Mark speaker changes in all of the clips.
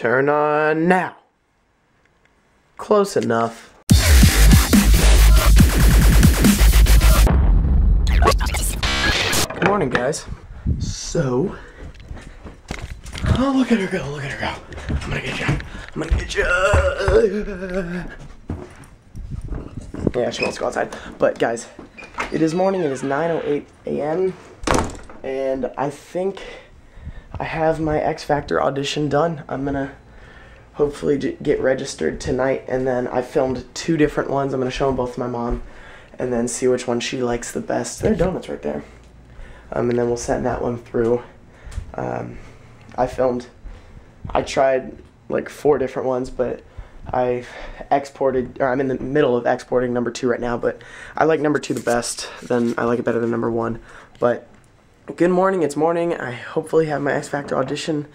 Speaker 1: Turn on now. Close enough. Good morning, guys. So, oh, look at her go! Look at her go! I'm gonna get you! I'm gonna get you! Yeah, she wants to go outside. But guys, it is morning. It is 9:08 a.m. and I think I have my X Factor audition done. I'm gonna hopefully get registered tonight, and then I filmed two different ones. I'm gonna show them both to my mom, and then see which one she likes the best. There are donuts right there. Um, and then we'll send that one through. Um, I filmed. I tried like four different ones, but I exported, or I'm in the middle of exporting number two right now, but I like number two the best. Then I like it better than number one. But good morning, it's morning. I hopefully have my X Factor audition,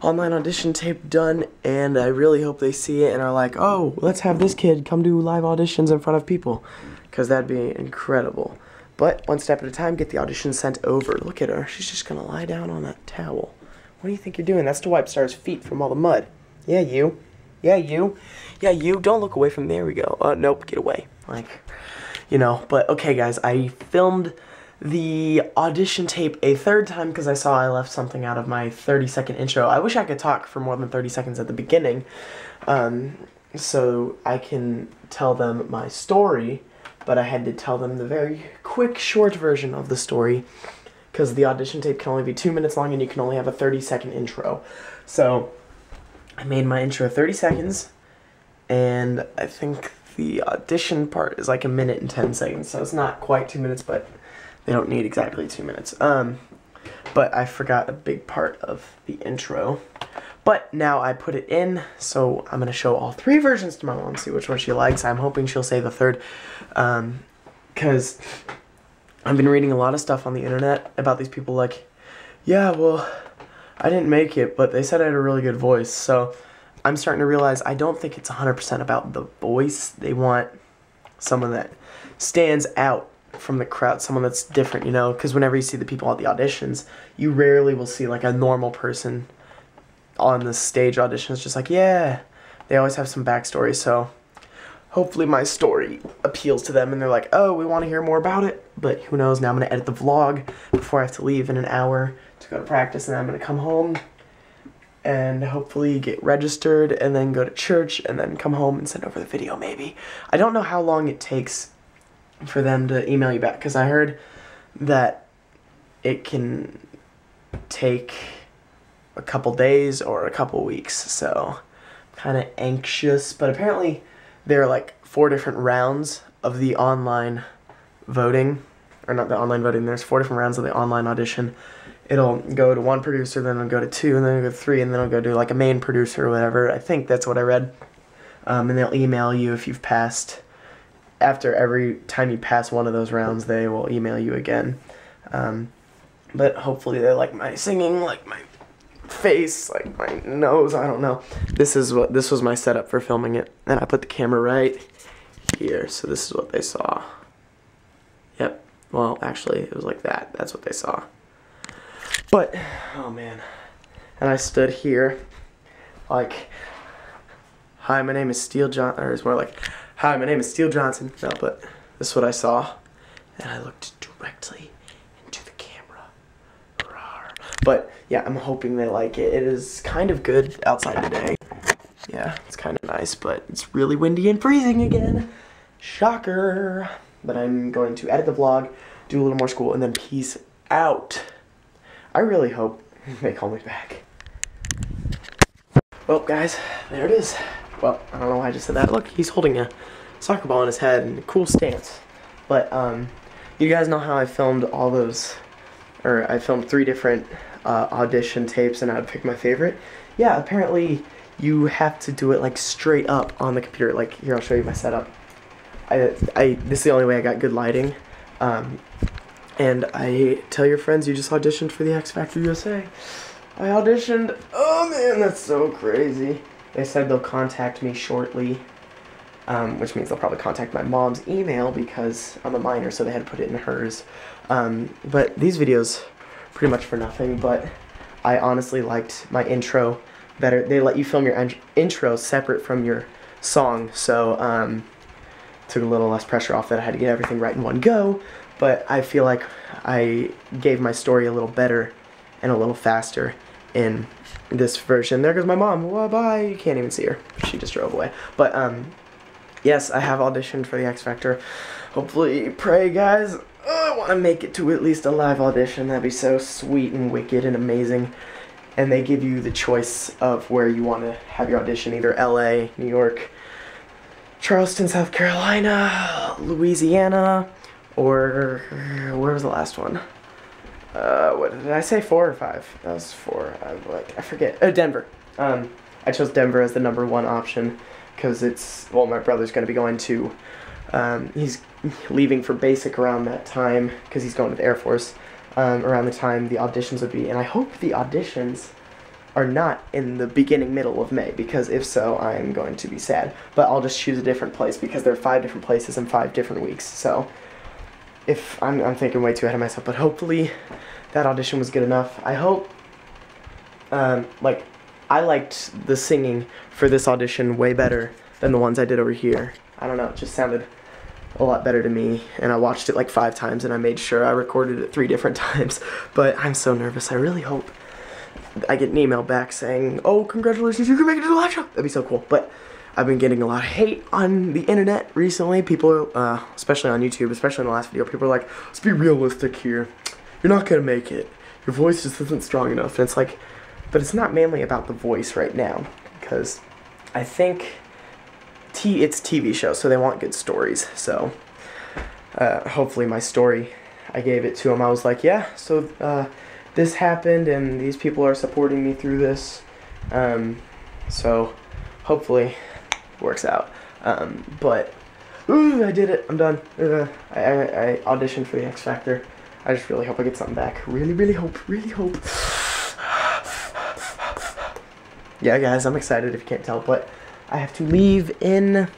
Speaker 1: online audition tape done, and I really hope they see it and are like, oh, let's have this kid come do live auditions in front of people, because that'd be incredible. But one step at a time, get the audition sent over. Look at her. She's just gonna lie down on that towel. What do you think you're doing? That's to wipe Star's feet from all the mud. Yeah, you. Yeah, you. Yeah, you. Don't look away from there. We go. Uh, nope. Get away. Like, you know. But okay, guys. I filmed the audition tape a third time because I saw I left something out of my 30 second intro. I wish I could talk for more than 30 seconds at the beginning, um, so I can tell them my story. But I had to tell them the very quick, short version of the story because the audition tape can only be two minutes long and you can only have a 30 second intro. So I made my intro 30 seconds, and I think the audition part is like a minute and 10 seconds, so it's not quite two minutes, but they don't need exactly two minutes. Um, but I forgot a big part of the intro. But now I put it in, so I'm gonna show all three versions to my mom, see which one she likes. I'm hoping she'll say the third, because I've been reading a lot of stuff on the internet about these people like, yeah, well, I didn't make it, but they said I had a really good voice. So I'm starting to realize I don't think it's 100% about the voice. They want someone that stands out from the crowd, someone that's different, you know? Because whenever you see the people at the auditions, you rarely will see like a normal person on the stage auditions just like, yeah. They always have some backstory, so hopefully my story appeals to them and they're like, oh, we want to hear more about it. But who knows? Now I'm going to edit the vlog before I have to leave in an hour to go to practice, and then I'm going to come home and hopefully get registered and then go to church and then come home and send over the video maybe. I don't know how long it takes for them to email you back because I heard that it can take a couple days or a couple weeks. So kind of anxious, but apparently there are like four different rounds of the online voting, or not the online voting. There's four different rounds of the online audition. It'll go to one producer, then it'll go to two, and then it'll go to three, and then it'll go to like a main producer or whatever. I think that's what I read. Um, and they'll email you if you've passed. After every time you pass one of those rounds, they will email you again. Um, but hopefully they like my singing, like my face, like my nose. I don't know. This is what this was my setup for filming it, and I put the camera right here. So this is what they saw. Yep. Well, actually, it was like that. That's what they saw. But oh man, and I stood here, like, hi, my name is Steel John, or it's more like, hi, my name is Steele Johnson. No, but this is what I saw, and I looked directly into the camera. Rawr. But yeah, I'm hoping they like it. It is kind of good outside today. Yeah, it's kind of nice, but it's really windy and freezing again. Shocker. But I'm going to edit the vlog, do a little more school, and then peace out. I really hope they call me back. Well, guys, there it is. Well, I don't know why I just said that. Look, he's holding a soccer ball in his head and a cool stance. But, um, you guys know how I filmed all those, or I filmed three different uh, audition tapes and I'd pick my favorite. Yeah, apparently you have to do it like straight up on the computer. Like, here, I'll show you my setup. I, I, this is the only way I got good lighting. Um, and I tell your friends you just auditioned for the X Factor USA. I auditioned. Oh man, that's so crazy. They said they'll contact me shortly, um, which means they'll probably contact my mom's email because I'm a minor, so they had to put it in hers. Um, but these videos, pretty much for nothing. But I honestly liked my intro better. They let you film your int- intro separate from your song, so um, took a little less pressure off that I had to get everything right in one go. But I feel like I gave my story a little better and a little faster in this version. There goes my mom. Well, bye. You can't even see her. She just drove away. But um, yes, I have auditioned for the X Factor. Hopefully, pray, guys. Oh, I want to make it to at least a live audition. That'd be so sweet and wicked and amazing. And they give you the choice of where you want to have your audition either LA, New York, Charleston, South Carolina, Louisiana, or where was the last one? Uh, what did I say? Four or five? That was four. I like I forget. Oh, Denver. Um, I chose Denver as the number one option because it's well, my brother's gonna be going to. Um, he's leaving for basic around that time because he's going to the Air Force. Um, around the time the auditions would be, and I hope the auditions are not in the beginning middle of May because if so, I'm going to be sad. But I'll just choose a different place because there are five different places in five different weeks. So if I'm, I'm thinking way too ahead of myself, but hopefully that audition was good enough. I hope, um, like, I liked the singing for this audition way better than the ones I did over here. I don't know, it just sounded a lot better to me, and I watched it like five times, and I made sure I recorded it three different times. But I'm so nervous. I really hope I get an email back saying, "Oh, congratulations, you can make it to the live show." That'd be so cool. But I've been getting a lot of hate on the internet recently. People, uh, especially on YouTube, especially in the last video, people are like, let's be realistic here. You're not gonna make it. Your voice just isn't strong enough. And it's like, but it's not mainly about the voice right now. Because I think t- it's TV show, so they want good stories. So uh, hopefully my story, I gave it to them. I was like, yeah, so uh, this happened and these people are supporting me through this. Um, so hopefully works out. Um, but ooh, I did it. I'm done. Uh, I, I, I auditioned for the X Factor. I just really hope I get something back. Really, really hope. Really hope. yeah, guys, I'm excited if you can't tell, but I have to leave in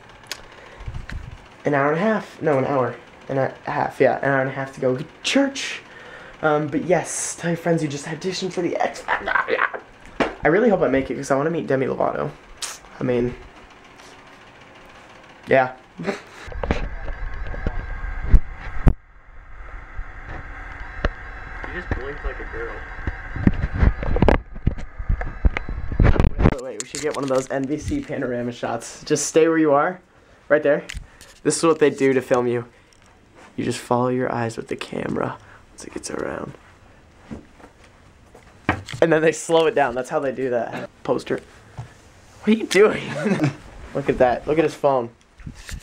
Speaker 1: an hour and a half. No, an hour and a half. Yeah, an hour and a half to go to church. Um, but yes, tell your friends you just auditioned for the X Factor. I really hope I make it because I want to meet Demi Lovato. I mean, yeah. you just blinked like a girl. Wait, wait, we should get one of those NBC panorama shots. Just stay where you are, right there. This is what they do to film you. You just follow your eyes with the camera once it gets around. And then they slow it down. That's how they do that. Poster. What are you doing? Look at that. Look at his phone.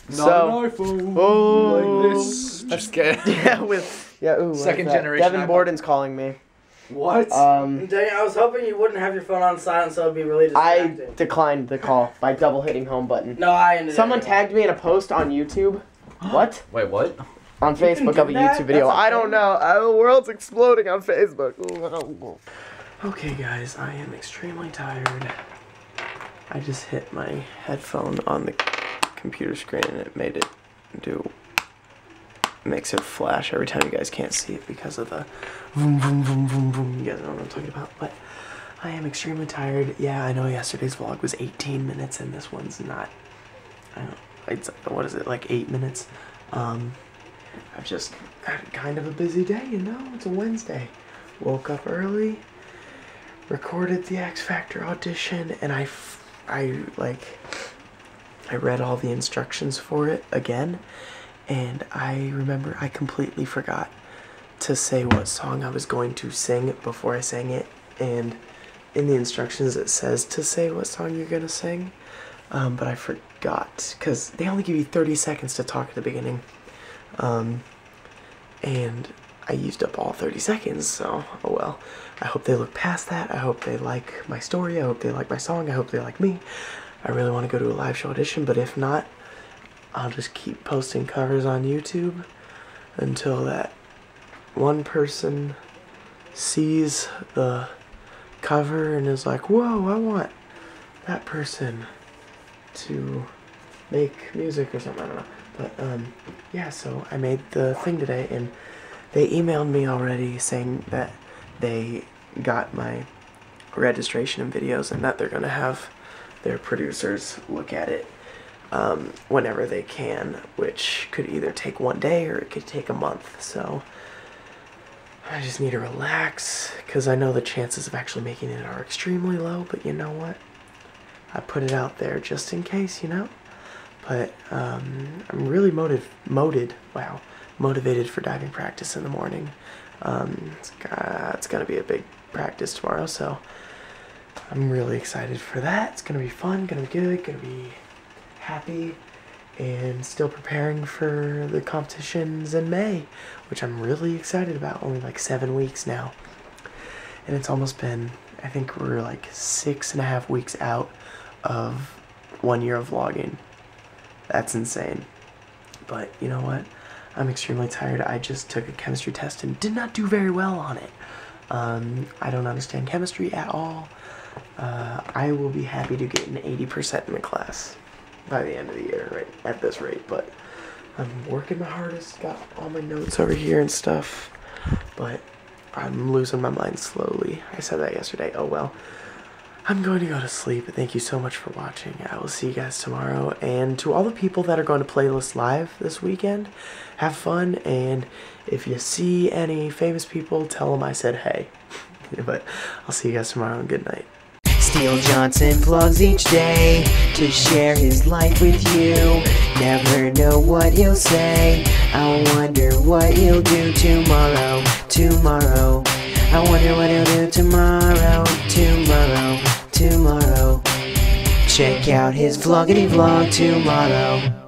Speaker 2: Not
Speaker 1: So-
Speaker 2: an iPhone.
Speaker 1: Oh.
Speaker 2: Like this. Just kidding.
Speaker 1: Yeah, with yeah. Ooh,
Speaker 2: Second
Speaker 1: that?
Speaker 2: generation
Speaker 1: Devin
Speaker 2: iPhone.
Speaker 1: Borden's calling me.
Speaker 2: What?
Speaker 1: Um,
Speaker 3: Dang, I was hoping you wouldn't have your phone on silent, so it'd be really
Speaker 1: I declined the call by double hitting home button.
Speaker 3: no, I ended
Speaker 1: Someone
Speaker 3: it.
Speaker 1: tagged me in a post on YouTube. What?
Speaker 2: Wait, what?
Speaker 1: On Facebook of a
Speaker 3: that?
Speaker 1: YouTube video.
Speaker 3: That's a
Speaker 1: I don't
Speaker 3: thing?
Speaker 1: know. Uh, the world's exploding on Facebook. Okay, guys, I am extremely tired. I just hit my headphone on the computer screen and it made it do. Makes it flash every time you guys can't see it because of the vroom, vroom, vroom, vroom, vroom. You guys know what I'm talking about. But I am extremely tired. Yeah, I know yesterday's vlog was 18 minutes and this one's not. I don't. It's what is it like eight minutes? Um, I've just had kind of a busy day. You know, it's a Wednesday. Woke up early, recorded the X Factor audition, and I, I like, I read all the instructions for it again, and I remember I completely forgot to say what song I was going to sing before I sang it, and in the instructions it says to say what song you're gonna sing, um, but I forgot because they only give you 30 seconds to talk at the beginning, um, and I used up all 30 seconds, so oh well. I hope they look past that. I hope they like my story. I hope they like my song. I hope they like me. I really want to go to a live show audition, but if not, I'll just keep posting covers on YouTube until that one person sees the cover and is like, whoa, I want that person to make music or something. I don't know. But um, yeah, so I made the thing today and they emailed me already saying that they got my registration and videos, and that they're gonna have their producers look at it um, whenever they can, which could either take one day or it could take a month. So I just need to relax because I know the chances of actually making it are extremely low, but you know what? I put it out there just in case, you know? But um, I'm really motiv- moted, wow, motivated for diving practice in the morning. Um, it's, uh, it's gonna be a big practice tomorrow, so I'm really excited for that. It's gonna be fun, gonna be good, gonna be happy, and still preparing for the competitions in May, which I'm really excited about. Only like seven weeks now, and it's almost been. I think we're like six and a half weeks out of one year of vlogging. That's insane. But you know what? I'm extremely tired. I just took a chemistry test and did not do very well on it. Um, I don't understand chemistry at all. Uh, I will be happy to get an 80% in the class by the end of the year, right at this rate. But I'm working my hardest. Got all my notes over here and stuff. But I'm losing my mind slowly. I said that yesterday. Oh well. I'm going to go to sleep. Thank you so much for watching. I will see you guys tomorrow. And to all the people that are going to Playlist Live this weekend, have fun. And if you see any famous people, tell them I said hey. but I'll see you guys tomorrow and good night.
Speaker 4: Steele Johnson vlogs each day to share his life with you. Never know what he'll say. I wonder what he'll do tomorrow. Tomorrow. I wonder what he'll do tomorrow. Tomorrow. Tomorrow. Check out his vloggity vlog tomorrow.